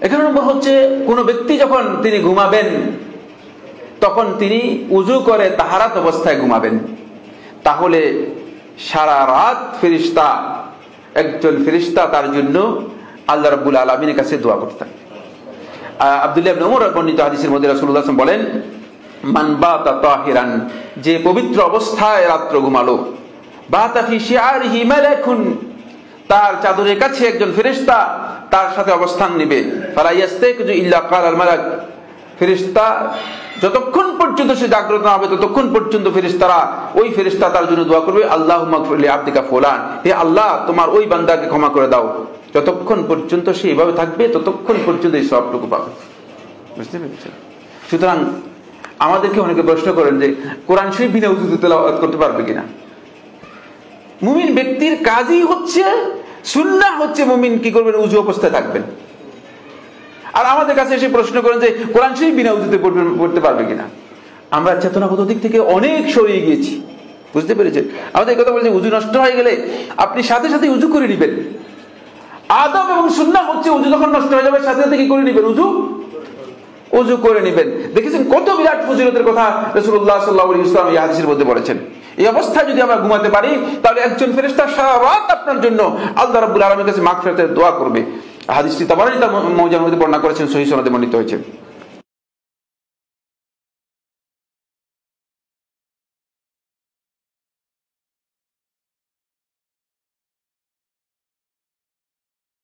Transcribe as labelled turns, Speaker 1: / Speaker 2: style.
Speaker 1: এখানে নম্বর হচ্ছে, কোন ব্যক্তি যখন তিনি ঘুমাবেন, তখন তিনি উজু করে তাহারাত অবস্থায় ঘুমাবেন। তাহলে সারা রাত ফেরিস্তা, একজন ফেরিস্তা তার জন্য আল্লাহ রাব্বুল আলমিনের কাছে দোয়া করতে থাকে মধ্যে বলেন তাহিরান, যে পবিত্র অবস্থায় রাত্র ঘুমালো তার চাদরের কাছে একজন ফেরেশতা তার সাথে অবস্থান নেবে। যতক্ষণ পর্যন্ত সে জাগ্রত হবে, ততক্ষণ পর্যন্ত ফেরেশতারা ওই ফেরেশতা তার জন্য দোয়া করবে গফিরলি আবদিকা ফুলান। হে আল্লাহ, তোমার ওই বান্দাকে ক্ষমা করে দাও। যতক্ষণ পর্যন্ত সে এভাবে থাকবে, ততক্ষণ পর্যন্ত এই সবটুকু পাবে। বুঝতে পেরেছেন? সুতরাং আমাদেরকে অনেকে প্রশ্ন করেন যে, কোরআন শরীফ বিনা উজুতে করতে পারবে কিনা? মুমিন ব্যক্তির কাজই হচ্ছে সুন্না হচ্ছে মুমিন কি করবেন? উজু অবস্থায় থাকবেন। আর আমাদের কাছে এসে প্রশ্ন করেন যে, কোরআন শরীফ বিনা উজুতে পড়তে পারবে কিনা? আমরা চেতনাগত দিক থেকে অনেক সরিয়ে গিয়েছি। বুঝতে পেরেছেন? আমাদের কথা বলছে, উজু নষ্ট হয়ে গেলে আপনি সাথে সাথে উজু করে নেবেন। আদব এবং সুন্না হচ্ছে উজু যখন নষ্ট হয়ে যাবে, সাথে সাথে কি করে নেবেন? উজু? উজু করে নেবেন। দেখেছেন কত বিরাট ফজিলতের কথা রসুল্লাহ সাল্লাহ ইসলাম এই হাদিসের মধ্যে বলেছেন। এই অবস্থায় যদি আমরা ঘুমাতে পারি, তাহলে একজন ফেরেস্তা সারা রাত আপনার জন্য আল্লাহ রাব্বুল আলমের কাছে মাগফিরাতের দোয়া করবে। হাদিসটি তাবারানি মৌজার মধ্যে বর্ণনা করেছেন সহি সনদে বর্ণিত হয়েছে।